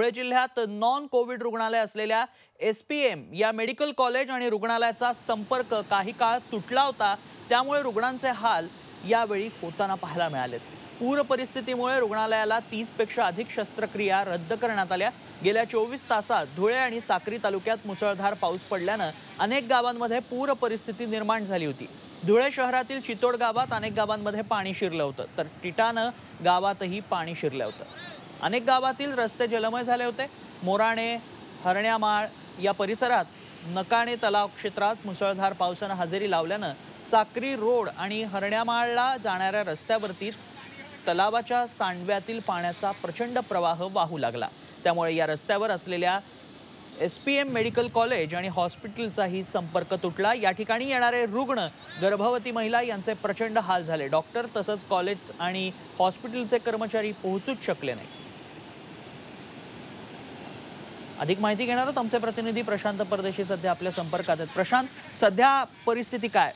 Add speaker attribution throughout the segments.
Speaker 1: धुळे जिल्ह्यात non covid रुग्णालय असलेल्या एस पी एम या मेडिकल कॉलेज आणि रुग्णालयाचा संपर्क काही काळ तुटला होता. त्यामुळे रुग्णांचे हाल यावेळी होताना पाहायला मिळालेत. पूर परिस्थितीमुळे रुग्णालयाला तीसपेक्षा अधिक शस्त्रक्रिया रद्द करण्यात आल्या. गेल्या चोवीस तासात धुळे आणि साक्री तालुक्यात मुसळधार पाऊस पडल्यानं अनेक गावांमध्ये पूर परिस्थिती निर्माण झाली होती. धुळे शहरातील चितोड गावात अनेक गावांमध्ये पाणी शिरलं होतं. तर टिटानं गावातही पाणी शिरलं होतं. अनेक गावातील रस्ते जलमय झाले होते. मोराणे हरण्यामाळ या परिसरात नकाणे तलाव क्षेत्रात मुसळधार पावसानं हजेरी लावल्यानं साक्री रोड आणि हरण्यामाळला जाणाऱ्या रस्त्यावरती तलावाच्या सांडव्यातील पाण्याचा प्रचंड प्रवाह वाहू लागला. त्यामुळे या रस्त्यावर असलेल्या S P M medical college आणि हॉस्पिटलचाही संपर्क तुटला. या ठिकाणी येणारे रुग्ण गर्भवती महिला यांचे प्रचंड हाल झाले. डॉक्टर तसंच कॉलेज आणि हॉस्पिटलचे कर्मचारी पोहोचूच शकले नाही अधिक माहिती घेणार आहोत. आमचे प्रतिनिधी प्रशांत परदेशी सध्या आपल्या संपर्कात आहेत. प्रशांत सध्या परिस्थिती काय?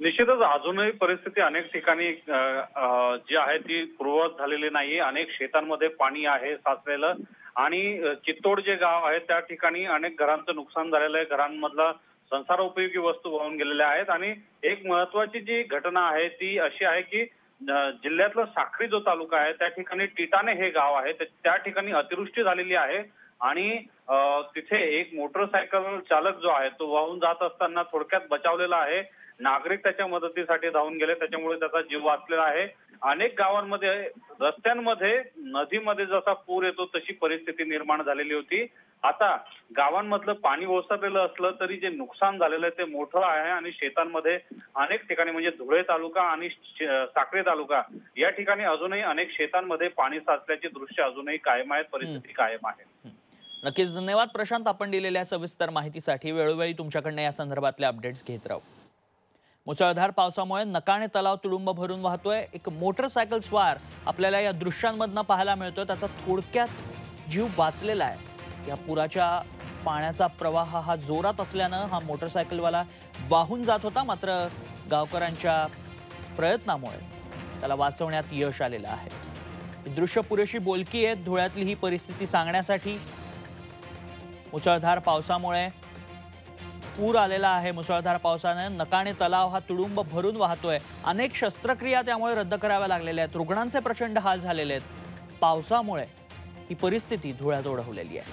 Speaker 2: निश्चितच अजूनही परिस्थिती अनेक ठिकाणी जी आहे ती पूर्ववत झालेली नाही अनेक शेतांमध्ये पाणी आहे साचलेलं आणि चित्तोड जे गाव आहे त्या ठिकाणी अनेक घरांचं नुकसान झालेलं आहे. घरांमधला संसारोपयोगी वस्तू वाहून गेलेल्या आहेत आणि एक महत्वाची जी घटना आहे ती अशी आहे की जिल्ह्यातला साखरी जो तालुका आहे त्या ठिकाणी टिटाने हे गाव आहे. त्या ठिकाणी अतिवृष्टी झालेली आहे. आणि तिथे एक मोटरसायकल चालक जो आहे तो वाहून जात असताना थोडक्यात बचावलेला आहे. नागरिक त्याच्या मदतीसाठी धावून गेले त्याच्यामुळे त्याचा जीव वाचलेला आहे. अनेक गावांमध्ये रस्त्यांमध्ये नदीमध्ये जसा पूर येतो तशी परिस्थिती निर्माण झालेली होती. आता गावांमधलं पाणी ओसरलेलं असलं तरी जे नुकसान झालेलं आहे ते मोठं आहे आणि शेतांमध्ये अनेक ठिकाणी म्हणजे धुळे तालुका आणि साक्री तालुका या ठिकाणी अजूनही अनेक शेतांमध्ये पाणी साचल्याची दृश्य अजूनही कायम आहेत परिस्थिती कायम आहे.
Speaker 1: नक्कीच धन्यवाद प्रशांत आपण दिलेल्या सविस्तर माहितीसाठी वेळोवेळी तुमच्याकडनं या संदर्भातले अपडेट्स घेत राहू. मुसळधार पावसामुळे नकाणे तलाव तुडुंब भरून वाहतोय. एक मोटरसायकल स्वार आपल्याला या दृश्यांमधनं पाहायला मिळतोय. त्याचा थोडक्यात जीव वाचलेला आहे. या पुराच्या पाण्याचा प्रवाह हा जोरात असल्यानं हा मोटरसायकलवाला वाहून जात होता. मात्र गावकऱ्यांच्या प्रयत्नामुळे त्याला वाचवण्यात यश आलेलं आहे. दृश्य पुरेशी बोलकी आहेत. धुळ्यातली ही परिस्थिती सांगण्यासाठी मुसळधार पावसामुळे पूर आलेला आहे मुसळधार पावसानं. नकाणे तलाव हा तुडुंब भरून वाहतोय. अनेक शस्त्रक्रिया त्यामुळे रद्द कराव्या लागलेल्या आहेत. रुग्णांचे प्रचंड हाल झालेले आहेत. पावसामुळे ही परिस्थिती धुळ्यात ओढवलेली आहे.